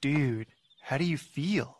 Dude, how do you feel?